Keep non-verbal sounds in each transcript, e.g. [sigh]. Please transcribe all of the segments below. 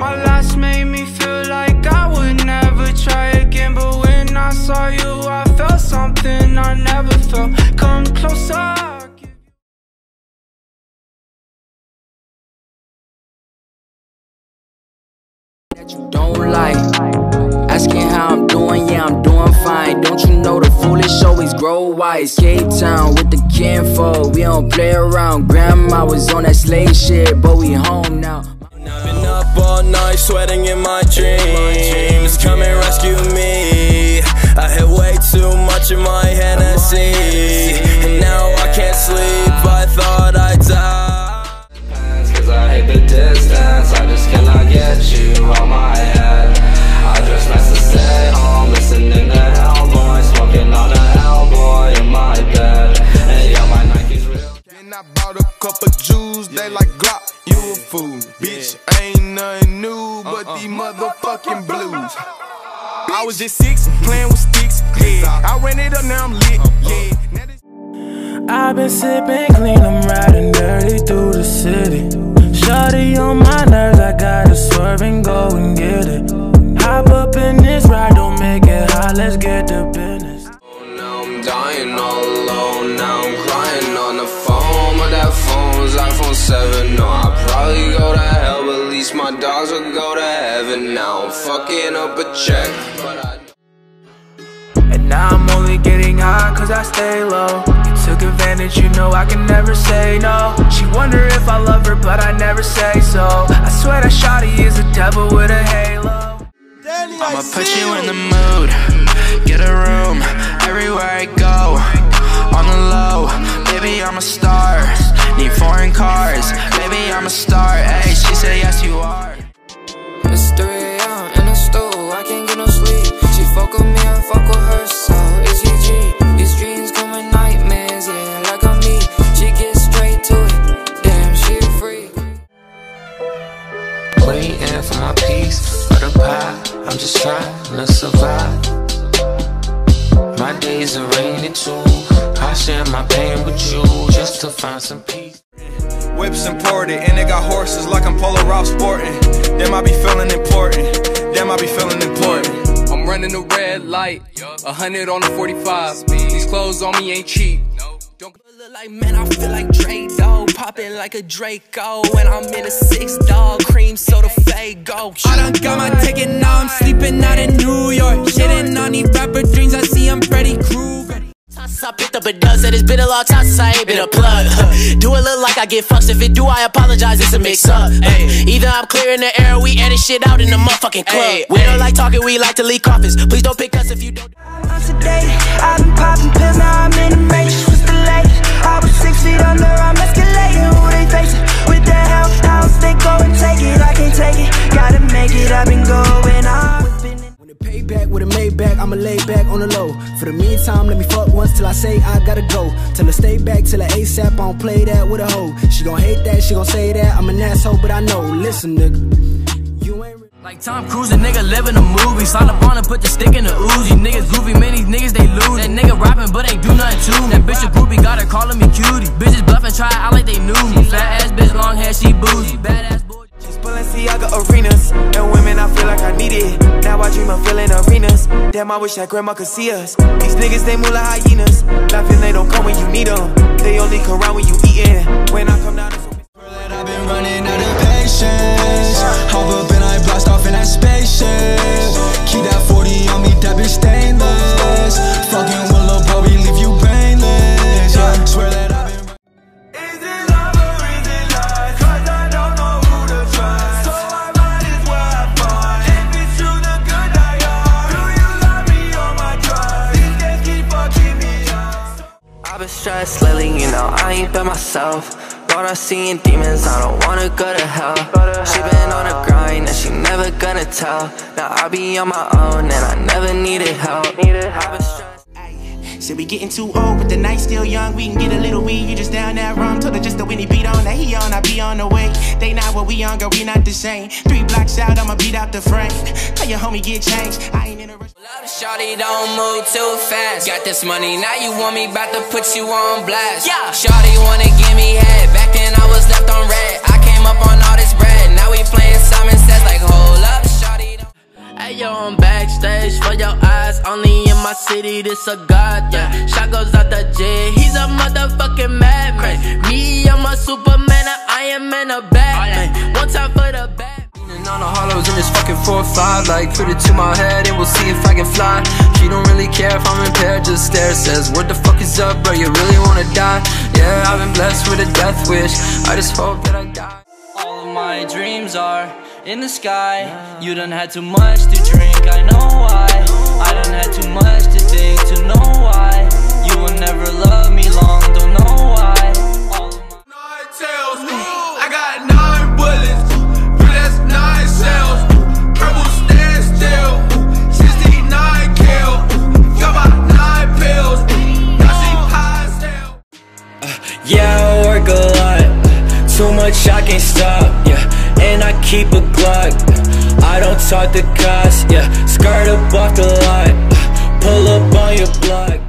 My last made me feel like I would never try again. But when I saw you, I felt something I never felt. Come closer. You don't like. Asking how I'm doing, yeah, I'm doing fine. Don't you know the foolish always grow wise? Cape Town with the kinfolk, we don't play around. Grandma was on that slave shit, but we home now. I've been up all night sweating in my dreams. Come and rescue me. I had way too much in my Hennessy. And now I can't sleep. I thought I'd die. Cause I hate the distance, I just cannot get you out my head. I just nice to stay home, listening to Hellboy, smoking on a Hellboy in my bed. And yeah, my Nike's real. And I bought a couple Jews, they like I was just six, playing with sticks, yeah. I ran it up, now I'm lit, yeah. I've been sipping clean, I'm riding dirty through the city. Shorty on my nerves, I gotta swerve and go and get it. Hop up in this ride, don't make it hot, let's get to business. Oh, now I'm dying all alone. Now I'm crying on the phone. But that phone's iPhone 7. No, I'll probably go to hell. Least my dogs will go to heaven. Now I'm fucking up a check. And now I'm only getting high cause I stay low. You took advantage, you know I can never say no. She wonder if I love her, but I never say so. I swear that Shotty is a devil with a halo. I'ma put you in the mood, get a room everywhere I go. On the low, baby I'm a star. Need foreign cars, baby I'm a star. Hey, she said yes you are. To find some peace. Whips imported, and they got horses like I'm Polo Ralph sporting. Damn, I be feeling important. Damn, I be feeling important. I'm running a red light, a hundred on the 45. These clothes on me ain't cheap. Don't look like man, I feel like Dre dog, popping like a Draco, and I'm in a six dog cream soda Fago. I done got my ticket now, I'm sleeping out in New York, shitting I picked up a dub, said it's been a long time since I ain't been a plug. [laughs] do it look like I get fucked? If it do, I apologize, it's a mix up. Ay, [laughs] either I'm clearing the air, or we edit shit out in the motherfucking club. Ay, we don't like talking, we like to leak coffins. Please don't pick us if you don't. I'm sedated, I've been popping pills, now I'm in the matrix, what's the latest? I was six feet under, I'm I'ma lay back on the low. For the meantime, let me fuck once till I say I gotta go. Tell her stay back till I ASAP, I don't play that with a hoe. She gon' hate that, she gon' say that, I'm an asshole, but I know. Listen, nigga, you ain't. Like Tom Cruise, a nigga living a movie. Sign up on and put the stick in the Uzi. Niggas goofy, man, these niggas they lose. That nigga rapping, but they do nothing to me. That bitch a groupie, got her calling me cutie. Bitches bluffing, try out like they knew me. Fat ass bitch, long hair, she bougie. Badass Balenciaga arenas, and women I feel like I need it. Now I dream of filling arenas. Damn, I wish that grandma could see us. These niggas they like hyenas, laughing Been myself. Thought I seen demons, I don't wanna go to hell. She been on a grind and she never gonna tell. Now I be on my own and I never needed help. I've been stressed. Said we getting too old, but the night's still young. We can get a little weed, you just down that wrong. Told her just the Winnie beat on that he on, I be on the way. They not what we on, girl, we not the same. Three blocks out, I'ma beat out the frame. Tell your homie get changed, I ain't in a rush. Love Shawty, don't move too fast. Got this money, now you want me about to put you on blast. Yeah. Shawty wanna give me head. Back city, this a god, yeah. Shot goes out the jet, he's a motherfucking madman. Me, I'm a superman, I am in a Batman. One time for the bad. And on the hollows in this fucking 4-5 Like put it to my head and we'll see if I can fly She don't really care if I'm impaired, just stare Says what the fuck is up bro, you really wanna die Yeah, I've been blessed with a death wish I just hope that I die All of my dreams are in the sky You done had too much to drink, I know why I done had too much to Glock. I don't talk to cops. Yeah, skirt up off the lot. Pull up on your block.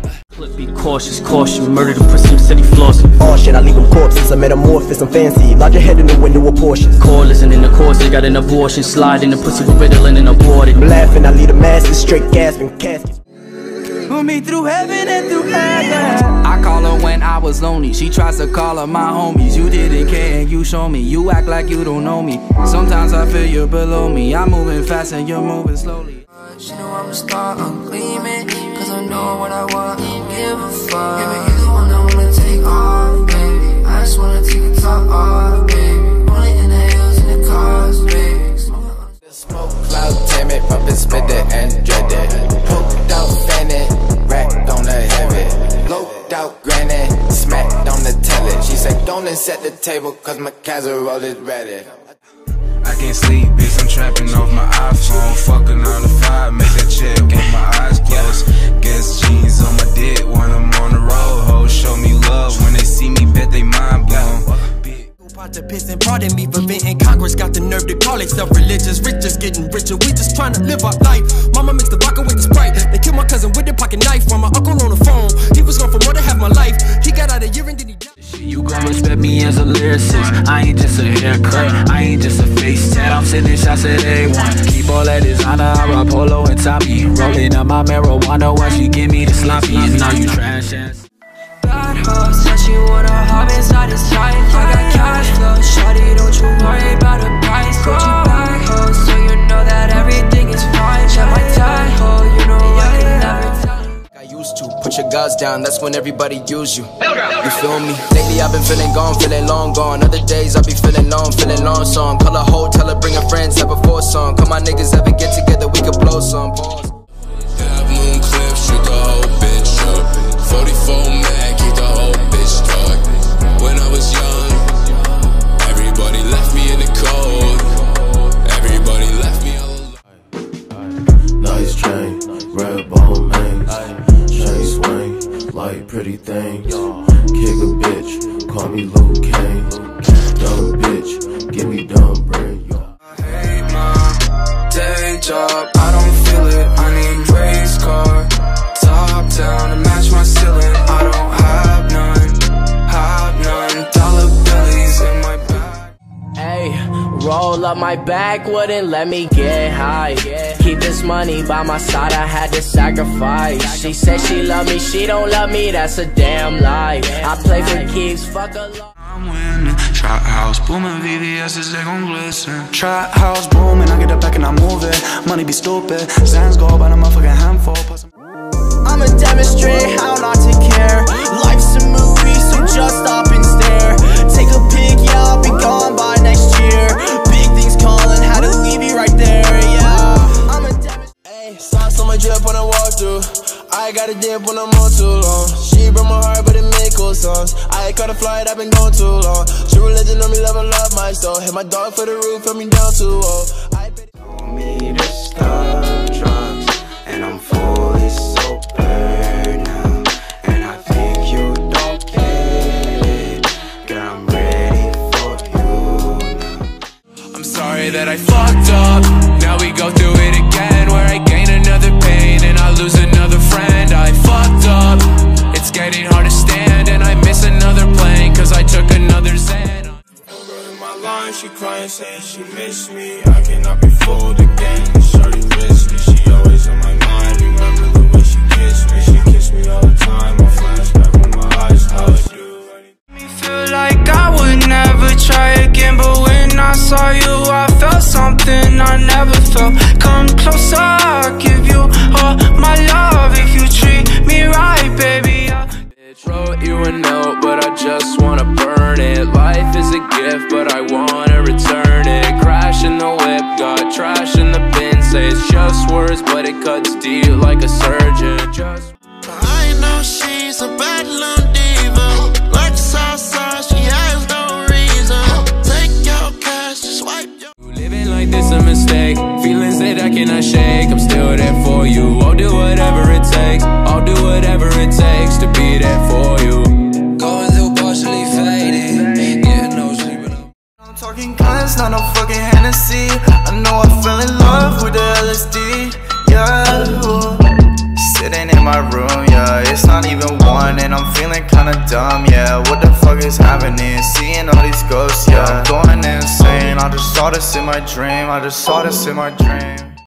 Be cautious, caution, murder the pussy, city flossing. Oh shit, I leave them corpses, I'm metamorphosis, I'm fancy Larger head in the window of Porsches Core listening in the course, they got an abortion. Slide in the pussy with Ritalin and aborted. I'm laughing, I leave the masses straight gasping casket. Put me through heaven and through heaven Call her when I was lonely. She tries to call her my homies. You didn't care and you show me. You act like you don't know me. Sometimes I feel you're below me. I'm moving fast and you're moving slowly. She know I'm a star, I'm gleaming Cause I know what I want, I don't give a fuck set the table, cause my casserole is ready. I can't sleep, bitch. I'm trapping off my iPhone. Fucking on the five, make that check with my eyes closed. Guess jeans on my dick when I'm on the road. Hoes show me love when they see me, bet they mind blown. About to piss and pardon me for venting. Congress got the nerve to call itself religious. Rich just getting richer. We just trying to live our life. Mama mixed the vodka with the sprite. They killed my cousin with the pocket knife. From my uncle on the phone. He was gone for more than half my life. He got out a year and then me as a lyricist. I ain't just a haircut, I ain't just a face tat. I'm sending shots at A1 Keep all that designer, I rock polo and Tommy. Rolling up my marijuana while she give me the sloppy. And now you trash ass. Bad hoe said she wanna hop inside his life I got cash flow, shawty, don't you worry about the price. Gucci bag hoe, so you know that everything is fine. Check my tie hoe, you know I can never tell you. I used to. Put your guards down, that's when everybody use you. You feel me? Lately I've been feeling gone, feeling long gone. Other days I be feeling long, feeling long song. Call a hoe, tell bring a friend, have a four song. Come my niggas ever get together, we could blow some. My back, wouldn't let me get high. Keep this money by my side, I had to sacrifice. She said she love me, she don't love me, that's a damn lie. I play for keeps, fuck a lot. I'm winning. Trap house booming, VVS's they gon' glisten. Trap house booming, I get it back and I move it. Money be stupid, Xans go by the motherfucking handful. Plus I'ma demonstrate how not to care Dip when I'm on too long. She broke my heart, but it made cool songs. I caught a flight, I've been gone too long. True religion on me, love and love my soul. Hit my dog for the roof, put me down too low. I hard to stand And I miss another plane Cause I took another Xan in my line, she crying, saying she miss me. I cannot be fooled again, it's already She always on my mind, remember the way she kissed me. She kissed me all the time, I flashback when my eyes closed Feel like I would never try again But when I saw you, I felt something I never felt. Come closer. but I wanna return it. Crash in the whip, got trash in the bin Say it's just words, but it cuts deep. Not no fucking Hennessy. I know I fell in love with the LSD. Yeah, sitting in my room, yeah. It's not even one, and I'm feeling kinda dumb, yeah. What the fuck is happening? Seeing all these ghosts, yeah. I'm going insane. I just saw this in my dream. I just saw this in my dream.